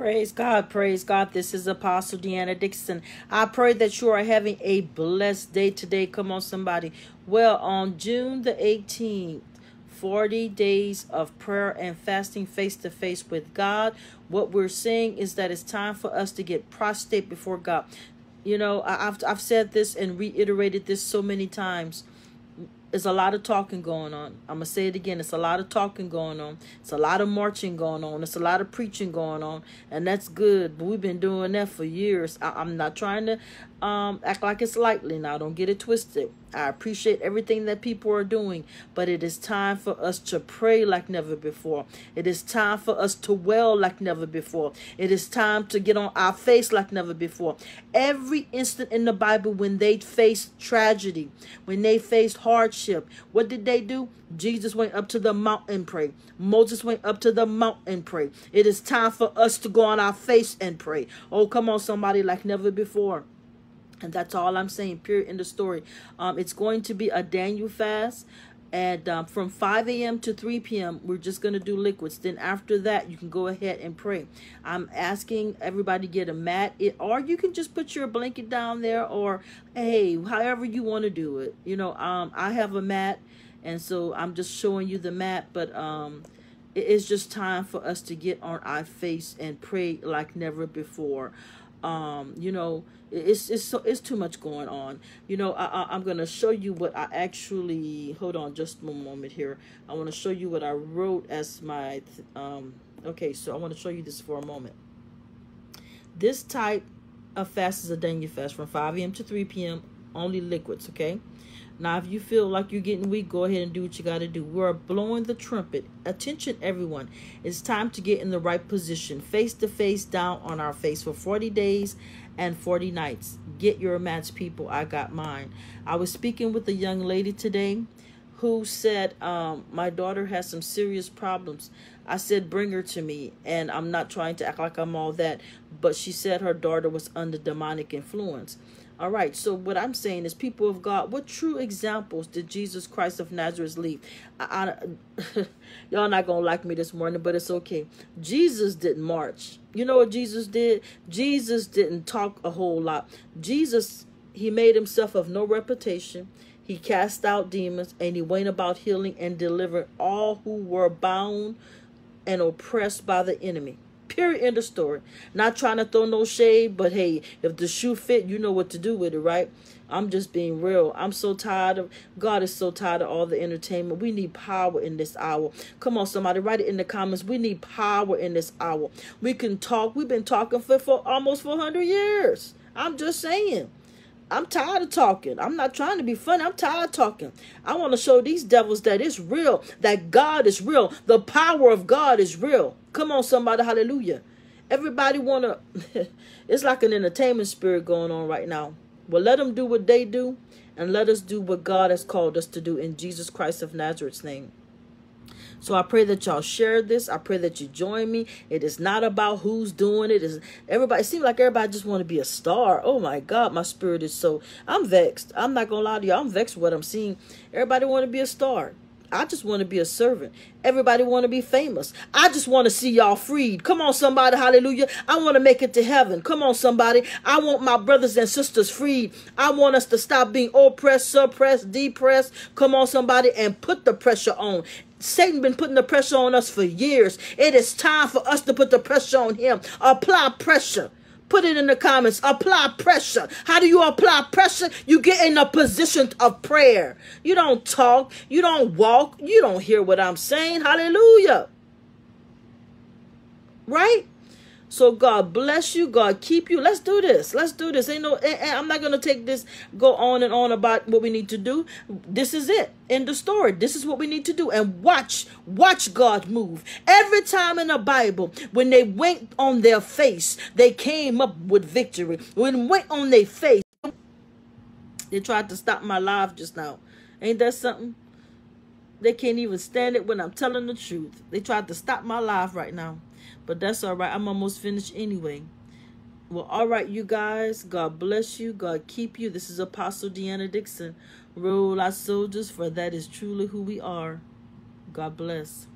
Praise God, praise God. This is Apostle Deanna Dixon. I pray that you are having a blessed day today. Come on, somebody. Well, on June the 18th, 40 days of prayer and fasting face to face with God. What we're saying is that it's time for us to get prostrate before God. You know, I've, I've said this and reiterated this so many times there's a lot of talking going on. I'm going to say it again. It's a lot of talking going on. It's a lot of marching going on. It's a lot of preaching going on. And that's good. But we've been doing that for years. I, am not trying to um, act like it's lightly now. Don't get it twisted. I appreciate everything that people are doing, but it is time for us to pray like never before. It is time for us to well like never before. It is time to get on our face like never before. Every instant in the Bible when they faced tragedy, when they faced hardship, what did they do? Jesus went up to the mountain and prayed. Moses went up to the mountain and prayed. It is time for us to go on our face and pray. Oh, come on, somebody, like never before. And that's all I'm saying, period, in the story. Um, it's going to be a Daniel fast. And um, from 5 a.m. to 3 p.m., we're just going to do liquids. Then after that, you can go ahead and pray. I'm asking everybody to get a mat. It, or you can just put your blanket down there. Or, hey, however you want to do it. You know, um, I have a mat. And so I'm just showing you the mat. But um, it is just time for us to get on our face and pray like never before. Um, you know, it's it's so it's too much going on. You know I, I i'm gonna show you what i actually hold on just one moment here. I want to show you what i wrote as my um okay so i want to show you this for a moment. This type of fast is a Daniel fast from 5 a.m to 3 p.m only liquids okay now, if you feel like you're getting weak, go ahead and do what you got to do. We're blowing the trumpet. Attention, everyone. It's time to get in the right position, face to face, down on our face for 40 days and 40 nights. Get your match, people. I got mine. I was speaking with a young lady today who said, um, My daughter has some serious problems. I said, Bring her to me. And I'm not trying to act like I'm all that, but she said her daughter was under demonic influence. All right, so what I'm saying is, people of God, what true examples did Jesus Christ of Nazareth leave? I, I, y'all not gonna like me this morning, but it's okay. Jesus didn't march. You know what Jesus did? Jesus didn't talk a whole lot. Jesus, he made himself of no reputation. He cast out demons and he went about healing and delivering all who were bound and oppressed by the enemy. Period. End of story. Not trying to throw no shade, but hey, if the shoe fit, you know what to do with it, right? I'm just being real. I'm so tired of God is so tired of all the entertainment. We need power in this hour. Come on, somebody, write it in the comments. We need power in this hour. We can talk. We've been talking for, for almost 400 years. I'm just saying. I'm tired of talking. I'm not trying to be funny. I'm tired of talking. I want to show these devils that it's real, that God is real. The power of God is real. Come on, somebody. Hallelujah. Everybody want to, it's like an entertainment spirit going on right now. Well, let them do what they do and let us do what God has called us to do in Jesus Christ of Nazareth's name. So I pray that y'all share this. I pray that you join me. It is not about who's doing it. Is everybody? It seems like everybody just want to be a star. Oh my God, my spirit is so. I'm vexed. I'm not gonna lie to you. I'm vexed with what I'm seeing. Everybody want to be a star. I just want to be a servant. Everybody want to be famous. I just want to see y'all freed. Come on, somebody. Hallelujah. I want to make it to heaven. Come on, somebody. I want my brothers and sisters freed. I want us to stop being oppressed, suppressed, depressed. Come on, somebody, and put the pressure on. Satan been putting the pressure on us for years. It is time for us to put the pressure on him. Apply pressure. Put it in the comments. Apply pressure. How do you apply pressure? You get in a position of prayer. You don't talk. You don't walk. You don't hear what I'm saying. Hallelujah. Right? So God bless you. God keep you. Let's do this. Let's do this. Ain't no. Eh, eh, I'm not gonna take this. Go on and on about what we need to do. This is it. In the story. This is what we need to do. And watch. Watch God move. Every time in the Bible, when they went on their face, they came up with victory. When went on their face, they tried to stop my life just now. Ain't that something? They can't even stand it when I'm telling the truth. They tried to stop my life right now. But that's all right. I'm almost finished anyway. Well, all right, you guys. God bless you. God keep you. This is Apostle Deanna Dixon. Roll our soldiers, for that is truly who we are. God bless.